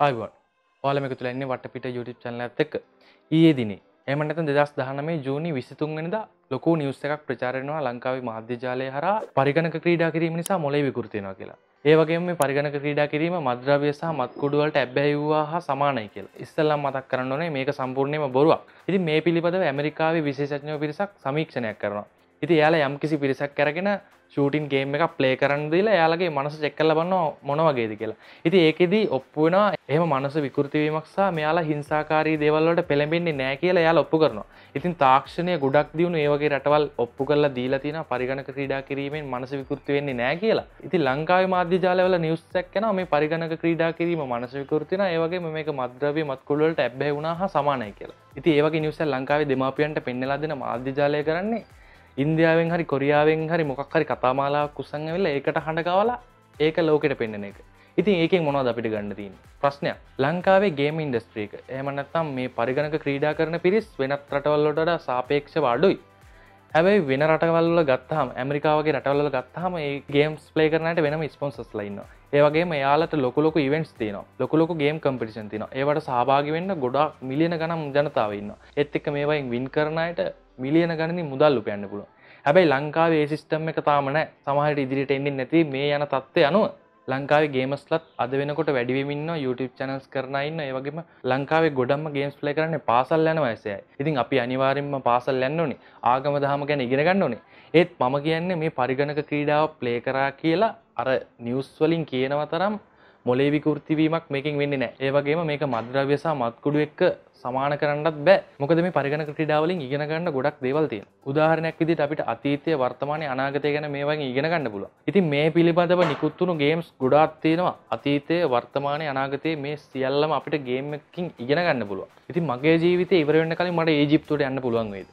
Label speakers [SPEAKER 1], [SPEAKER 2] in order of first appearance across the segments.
[SPEAKER 1] ආයිබෝන් ඔයාලම එකතු වෙලා ඉන්නේ වටපිට YouTube channel එකත් එක්ක ඊයේ දිනේ එහෙම නැත්නම් 2019 ජූනි 23 වෙනිදා ලොකු නිවුස් එකක් ප්‍රචාරය වෙනවා ලංකාවේ මාධ්‍ය ජාලය හරහා පරිගණක ක්‍රීඩා කිරීම නිසා මොලේ විකෘති වෙනවා කියලා. ඒ වගේම මේ පරිගණක ක්‍රීඩා කිරීම මත්ද්‍රව්‍ය සහ මත්කුඩු වලට ඇබ්බැහි වූවා හා සමානයි කියලා. ඉස්සෙල්ලා මතක් කරන්න ඕනේ මේක සම්පූර්ණයෙන්ම බොරුවක්. ඉතින් මේ පිළිබඳව ඇමරිකාවේ විශේෂඥයෝ පිරිසක් සමීක්ෂණයක් කරනවා. ඉතින් එයාලා යම්කිසි පිරිසක් අරගෙන ෂූටින් ගේම් එකක් ප්ලේ කරන්න දීලා එයාලගේ මනස චෙක් කරලා බලනවා මොන වගේද කියලා. ඉතින් ඒකෙදි ඔප්පු වෙනවා එහෙම මනස විකෘති වීමක් සහ මෙයාලා හිංසාකාරී දේවල් වලට පෙළඹෙන්නේ නැහැ කියලා එයාලා ඔප්පු කරනවා. ඉතින් තාක්ෂණය ගොඩක් දියුණු ඒ වගේ රටවල් ඔප්පු කරලා දීලා තියෙනවා පරිගණක ක්‍රීඩා කිරීමෙන් මනස විකෘති වෙන්නේ නැහැ කියලා. ඉතින් ලංකාවේ මාධ්‍ය ජාලවල නිවුස් එකක් එනවා මේ පරිගණක ක්‍රීඩා කිරීම මනස විකෘති වෙනවා ඒ වගේම මේක මත්ද්‍රව්‍ය මත්කුඩු වලට ඇබ්බැහි වුණා හා සමානයි කියලා. ඉතින් ඒ වගේ නිවුස් එක ලංකාවේ දෙමාපියන්ට පෙන්නලා දෙන මාධ්‍ය ජාලය කරන්නේ ඉන්දියාවෙන් හරි කොරියාවෙන් හරි මොකක් හරි කතාමාලාවක් කුසන් ඇවිල්ලා ඒකට හඬකවලා ඒක ලෝකෙට පෙන්වන එක. ඉතින් ඒකෙන් මොනවද අපිට ගන්න තියෙන්නේ? ප්‍රශ්නයක්. ලංකාවේ ගේම් ඉන්ඩස්ට්‍රි එක. එහෙම නැත්නම් මේ පරිගණක ක්‍රීඩා කරන පිරිස් වෙනත් රටවල් වලට වඩා සාපේක්ෂව අඩුයි. හැබැයි වෙන රටවල් වල ගත්තාම ඇමරිකාවගේ රටවල් වල ගත්තාම ඒ ගේම්ස් ප්ලේ කරනට වෙනම ස්පොන්සර්ස්ලා ඉන්නවා. ඒ වගේම එයාලට ලොකු ලොකු ඉවෙන්ට්ස් තියෙනවා. ලොකු ලොකු ගේම් කම්පිටිෂන් තියෙනවා. ඒවට සහභාගී වෙන්න ගොඩාක් මිලියන ගණන් ජනතාව ඉන්නවා. ඒත් එක්ක මේවායින් වින් කරන අයට මිලියන ගණනින් මුදල් උපයන්න පුළුවන්. හැබැයි ලංකාවේ ඒ සිස්ටම් එක තාම නැහැ. සමහරට ඉදිරියට එන්නේ නැති මේ යන තත්ත්වය අනුව ලංකාවේ ගේමස්ලත් අද වෙනකොට වැඩිවෙමින් ඉන්නවා YouTube channels කරන අය ඉන්නවා. ඒ වගේම ලංකාවේ ගොඩක්ම games play කරන්නේ පාසල් යන වයසේයි. ඉතින් අපි අනිවාර්යෙන්ම පාසල් යන්න ඕනේ. ආගම දහම ගැන ඉගෙන ගන්න ඕනේ. ඒත් මම කියන්නේ මේ පරිගණක ක්‍රීඩාව play කරා කියලා අර නිවුස් වලින් කියනව තරම් මොලේ විකෘති වීමක් මේකෙන් වෙන්නේ නැහැ. ඒ වගේම මේක මද්ද්‍රව්‍ය සහ මත්කුඩු එක්ක සමාන කරන්නත් බෑ. මොකද මේ පරිගණක ක්‍රීඩා වලින් ඉගෙන ගන්න ගොඩක් දේවල් තියෙනවා. උදාහරණයක් විදිහට අපිට අතීතය, වර්තමානයේ, අනාගතය ගැන මේ වගේ ඉගෙන ගන්න පුළුවන්. ඉතින් මේ පිළිබඳව නිකුත් වුණු ගේම්ස් ගොඩාක් තියෙනවා. අතීතය, වර්තමානයේ, අනාගතයේ මේ සියල්ලම අපිට ගේම් එකකින් ඉගෙන ගන්න පුළුවන්. ඉතින් මගේ ජීවිතේ ඉවර වෙන්න කලින් මට ඊජිප්තුවට යන්න පුළුවන් වේද?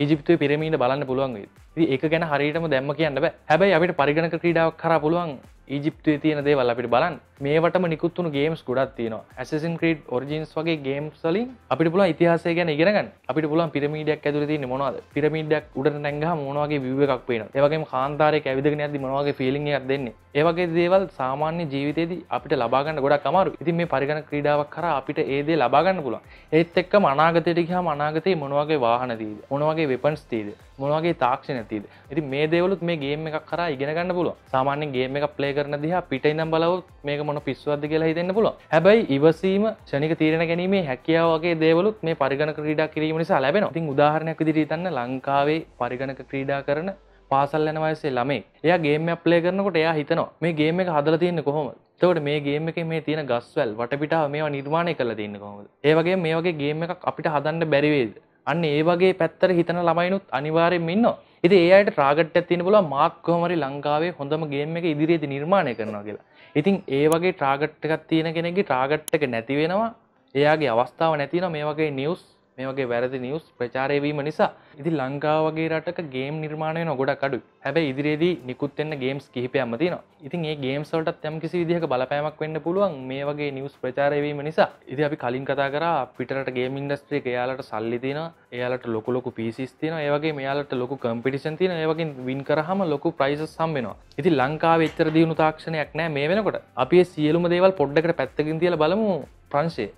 [SPEAKER 1] ඊජිප්තුවේ පිරමීඩ බලන්න පුළුවන් වේද? ඉතින් ඒක ගැන හරියටම දැම්ම කියන්න බෑ. හැබැයි අපිට පරිගණක ක්‍රීඩාවක් කරා පුළුවන් ඊජිප්තුවේ තියෙන දේවල් අපිට බලන්න මේවටම නිකුත් වුණු ගේම්ස් ගොඩක් තියෙනවා. Assassin's Creed Origins වගේ ගේම්ස් වලින් අපිට පුළුවන් ඉතිහාසය ගැන ඉගෙන ගන්න. අපිට පුළුවන් පිරමීඩයක් ඇතුලේ තියෙන්නේ මොනවද? පිරමීඩයක් උඩට නැංගහම මොන වගේ view එකක් පේනවද? ඒ වගේම කාන්තාරයක ඇවිදගෙන යද්දි මොන වගේ feeling එකක් දෙන්නේ? ඒ වගේ දේවල් සාමාන්‍ය ජීවිතේදී අපිට ලබා ගන්න ගොඩක් අමාරුයි. ඉතින් මේ පරිගණක ක්‍රීඩාවක් කරා අපිට ඒ දේ ලබා ගන්න පුළුවන්. ඒත් එක්කම අනාගතයට ගියාම අනාගතේ මොන වගේ වාහන තියෙද? මොන වගේ වෙපන්ස් තියෙද? මොන වගේ තාක්ෂණ තියෙද? ඉතින් මේ දේවලුත් මේ ගේම් එකක් කරා ඉගෙන ගන්න පුළුවන්. සාමාන්‍යයෙන් ගේම් එකක් ප්ලේ කරන දිහා පිට ඉඳන් බලවොත් මේක මොන පිස්සුවක්ද කියලා හිතෙන්න පුළුවන්. හැබැයි ඉවසීම ක්ෂණික තීරණ ගැනීමේ හැකියාව වගේ දේවලුත් මේ පරිගණක ක්‍රීඩා කිරීම නිසා ලැබෙනවා. ඉතින් උදාහරණයක් විදිහට හිතන්න ලංකාවේ පරිගණක ක්‍රීඩා කරන පාසල් යන වයසේ ළමයි එයා ගේම් එකක් ප්ලේ කරනකොට එයා හිතනවා මේ ගේම් එක හදලා තියෙන්නේ කොහොමද? එතකොට මේ ගේම් එකේ මේ තියෙන ගස්වැල් වටපිටාව මේවා නිර්මාණය කරලා තියෙන්නේ කොහොමද? ඒ වගේම මේ වගේ ගේම් එකක් අපිට හදන්න බැරි වේද? අන්න ඒ වගේ පැත්තට හිතන ළමයිනුත් අනිවාර්යෙන්ම ඉන්නවා. ඉතින් ඒ අයට ටාගට් එකක් තියෙන පුළුවන් මාක් කොහොම හරි ලංකාවේ හොඳම ගේම් එක ඉදිරියේදී නිර්මාණය කරනවා කියලා. ඉතින් ඒ වගේ ටාගට් එකක් තියෙන කෙනෙක්ගේ ටාගට් එක නැති වෙනවා. එයාගේ අවස්ථාව නැති වෙනවා මේ වගේ නිවුස් මේ වගේ වැරදි නිවුස් ප්‍රචාරය වීම නිසා. ඉතින් ලංකාව වගේ රටක ගේම් නිර්මාණය වෙන ගොඩක් අඩුයි. හැබැයි ඉදිරියේදී නිකුත් වෙන්න ගේම්ස් කිහිපයක්ම තියෙනවා. ඉතින් මේ ගේම්ස් වලටත් යම් කිසි විදිහක බලපෑමක් වෙන්න පුළුවන් මේ වගේ නිවුස් ප්‍රචාරය වීම නිසා. ඉතින් අපි කලින් කතා කරා පිටරට ගේම් ඉන්ඩස්ට්‍රි එක එයාලට සල්ලි තියෙනවා. එයාලට ලොකු ලොකු PCs තියෙනවා. ඒ වගේම එයාලට ලොකු කම්පිටිෂන් තියෙනවා. ඒ වගේ වින් කරාම ලොකු ප්‍රයිසස් හම්බ වෙනවා. ඉතින් ලංකාවේ එච්චර දියුණු තාක්ෂණයක් නැහැ මේ වෙනකොට. අපි මේ සියලුම දේවල් පොඩ්ඩකට පැත්තකින් තියලා බලමු ප්‍රංශයේ.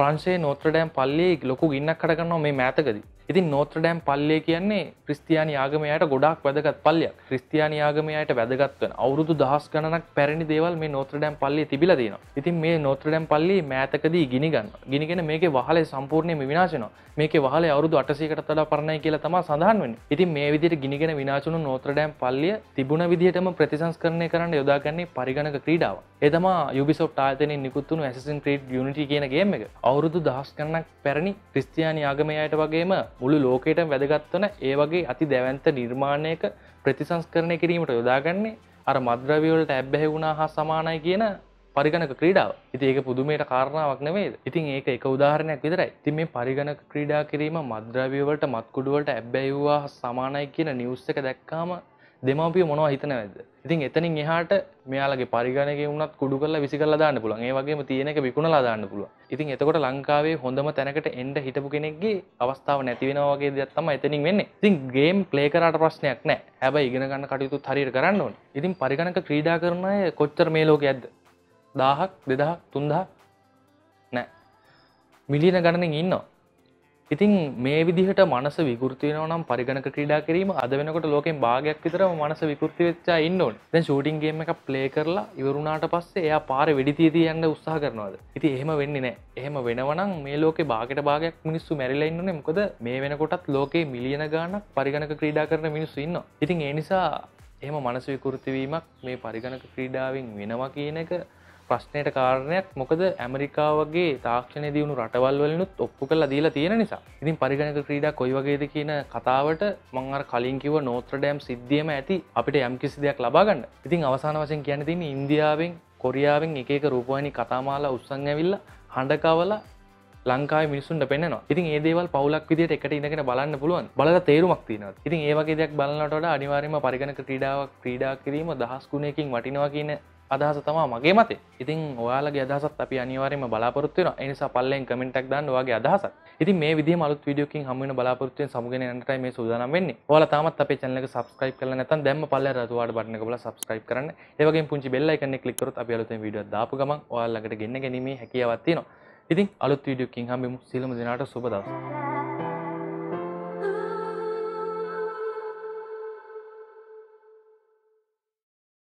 [SPEAKER 1] ප්‍රංශයේ නෝත්‍රඩෑම් පල්ලේ ලොකු ගින්නක් කඩගන්නවා මේ මෑතකදී. ඉතින් නෝත්‍රඩෑම් පල්ලේ කියන්නේ ක්‍රිස්තියානි ආගමයට ගොඩක් වැදගත් පල්ලයක්. ක්‍රිස්තියානි ආගමයට වැදගත් වෙන අවුරුදු දහස් ගණනක් පැරණි දේවල් මේ නෝත්‍රඩෑම් පල්ලේ තිබිලා තියෙනවා. ඉතින් මේ නෝත්‍රඩෑම් පල්ලේ මෑතකදී ගිනි ගන්නවා. ගිනිගෙන මේකේ වහලේ සම්පූර්ණයෙන්ම විනාශ වෙනවා. මේකේ වහලේ අවුරුදු 800කට වඩා පරණයි කියලා තමයි සඳහන් වෙන්නේ. ඉතින් මේ විදිහට ගිනිගෙන විනාශ වුණු නෝත්‍රඩෑම් පල්ලිය තිබුණ විදිහටම ප්‍රතිසංස්කරණය කරන්න යොදාගන්නේ පරිගණක ක්‍රීඩාව. ඒ තමයි Ubisoft ආයතනයෙන් නිකුත් වුණු Assassin's Creed Unity කියන ගේම් එක. අවුරුදු දහස් ගණනක් පැරණි ක්‍රිස්තියානි ආගමයට වගේම මුළු ලෝකයට වැදගත්වන ඒ වගේ අති දැවන්ත නිර්මාණයක ප්‍රතිසංස්කරණය කිරීමට යොදාගන්නේ අර මද්‍රව්‍යවලට ඇබ්බැහි වුණා හා සමානයි කියන පරිගණක ක්‍රීඩාව. ඉතින් ඒක පුදුමයට කාරණාවක් නෙමෙයිද? ඉතින් ඒක එක උදාහරණයක් විතරයි. ඉතින් මේ පරිගණක ක්‍රීඩා කිරීම මද්‍රව්‍ය වලට මත්කුඩු වලට ඇබ්බැහි වුණා සමානයි කියන නිවුස් එක දැක්කාම දෙමව්පිය මොනවා හිතනවද? ඉතින් එතනින් එහාට මෙයාලගේ පරිගණකේ වුණත් කුඩු කරලා විසි කරලා දාන්න පුළුවන්. ඒ වගේම තියෙන එක විකුණලා දාන්න පුළුවන්. ඉතින් එතකොට ලංකාවේ හොඳම තැනකට එන්න හිටපු කෙනෙක්ගේ අවස්ථාව නැති වෙනවා වගේ දෙයක් තමයි එතනින් වෙන්නේ. ඉතින් ගේම් ප්ලේ කරාට ප්‍රශ්නයක් නැහැ. හැබැයි ඉගෙන ගන්න කටයුතුත් හරියට කරන්න ඕනේ. ඉතින් පරිගණක ක්‍රීඩා කරන අය කොච්චර මේ ලෝකේ ඇද්ද? 1000ක් 2000ක් 3000 මිලියන ගණනින් ඉන්නවා ඉතින් මේ විදිහට මනස විකෘතියනව නම් පරිගණක ක්‍රීඩා කිරීම අද වෙනකොට ලෝකෙන් භාගයක් විතර මනස විකෘති වෙච්චා ඉන්න ඕනේ. දැන් ෂූටින් ගේම් එකක් ප්ලේ කරලා ඉවරුණාට පස්සේ එයා පාරේ වෙඩි තිය තිය යන්න උත්සාහ කරනවාද? ඉතින් එහෙම වෙන්නේ නැහැ. එහෙම වෙනවනම් මේ ලෝකේ භාගයට භාගයක් මිනිස්සු මැරිලා ඉන්නෝනේ. මොකද මේ වෙනකොටත් ලෝකේ මිලියන ගාණක් පරිගණක ක්‍රීඩා කරන මිනිස්සු ඉන්නවා. ඉතින් ඒ නිසා එහෙම මනස විකෘති වීමක් මේ පරිගණක ක්‍රීඩාවෙන් වෙනවා කියන එක ප්‍රශ්නයට කාරණයක්. මොකද ඇමරිකාවගේ තාක්ෂණය දියුණු රටවල් වලනුත් ඔප්පු කළ දීලා තියෙන නිසා. ඉතින් පරිගණක ක්‍රීඩා කොයි වගේද කියන කතාවට මංර කලින් කිව නෝත්‍රඩෑම් සිද්ධියම ඇති අපිට යම් කිසි දෙයක් ලබාගන්න ඉතින් අවසාන වශයෙන් කියන තින ඉන්දියාවෙන් කොරියාවෙන් එක රූපවනි කතාමාලා උත්සං ඇවිල්ල හඬකවල ලංකාව මිනිසුන්ට පෙන්නවා ඉතින් ඒ දේවල් පවුලක් විදිට එකට ඉඳගෙන බලන්න පුළුවන්. බල තේරුමක් තින ඉතින් ඒවගේ දෙයක් බලන්නට අනිවාර්යම පරිගණක ක්‍රීඩාවක් ක්‍රීඩා කිරීම දහස් ගුණයකින් වටිනවා කියන අදහස තමා මගේ මතේ ඉතින් ඔයාලගේ අදහසත් අපි අනිවාර්යයෙන්ම බලාපොරොත්තු වෙනවා. ඒ නිසා පල්ලෙන් කමෙන්ට් එකක් දාන්න ඔයාගේ අදහසක් ඉතින් මේ විදිහම අලුත් වීඩියෝ එකකින් හමු වෙන බලාපොරොත්තු වෙන සමුගෙන යන්නටයි මේ සූදානම් වෙන්නේ. ඔයාලා තාමත් අපේ channel එක subscribe කරලා නැත්නම් දැම්ම පල්ලෙන් රතු වාඩ බටන් එක බලලා subscribe කරන්න. ඒ වගේම පුංචි bell icon එක click කරොත් අපි අලුතෙන් වීඩියෝ එකක් දාපු ගමන් ඔයාලා ළඟට ගෙන්න ගැනීමේ හැකියාවක් තියෙනවා. ඉතින් අලුත් වීඩියෝ එකකින් හම්බෙමු සියලුම දෙනාට සුබ දවසක්.